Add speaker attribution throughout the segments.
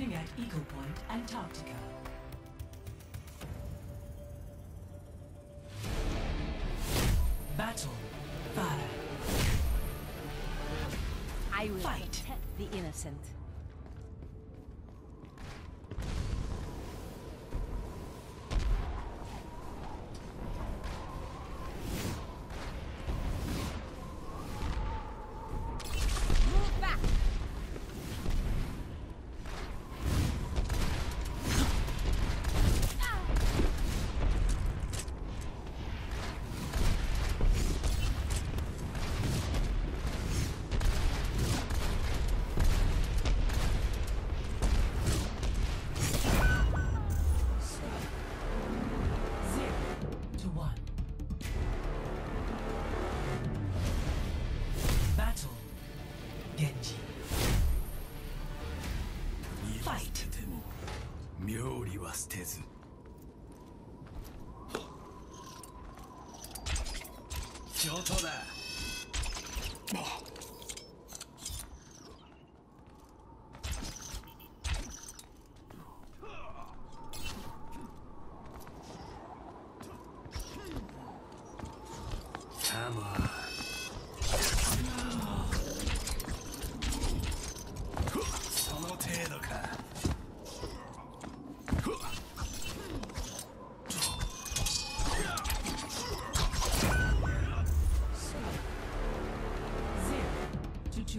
Speaker 1: Arriving at Ecopoint, Antarctica. Battle. Fire.
Speaker 2: I will
Speaker 1: Fight.
Speaker 2: protect the innocent.
Speaker 3: 捨てず。上等だ。たま
Speaker 1: 这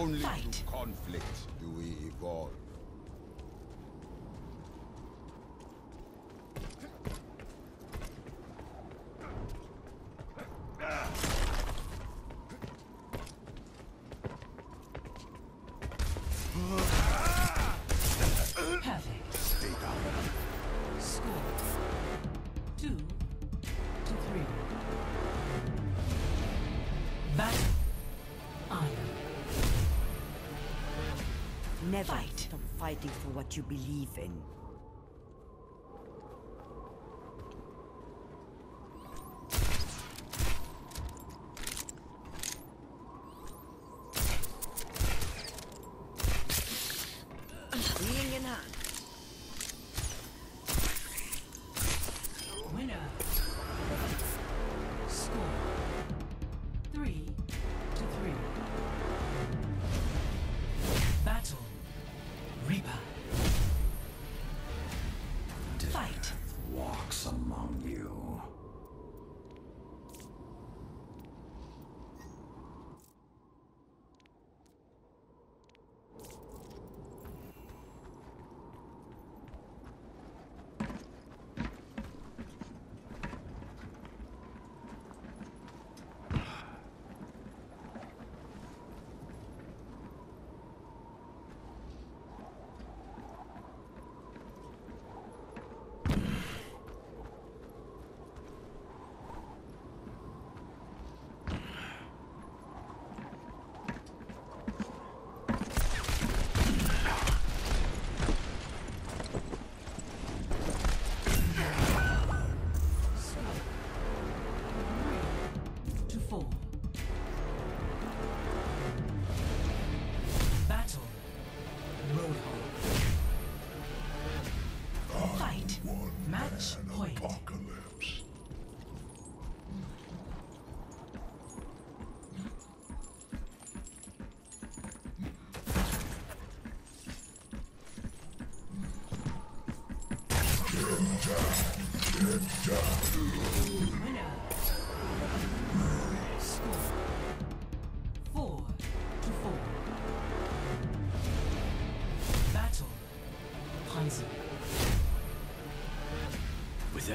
Speaker 4: Only
Speaker 1: Fight.
Speaker 4: through conflict do we evolve.
Speaker 5: Never
Speaker 1: Fight.
Speaker 5: stop fighting for what you believe in.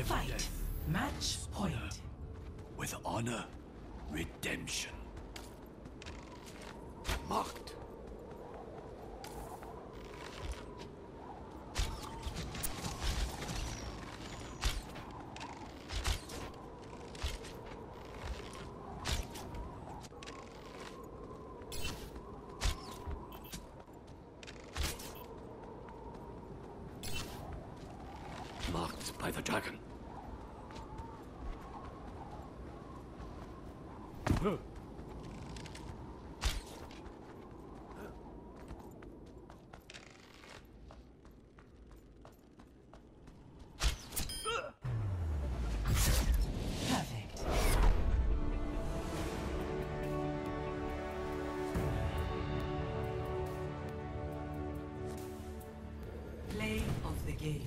Speaker 1: Fight. Match point.
Speaker 3: With honor, redemption. Marked by the dragon.
Speaker 1: Play of the game.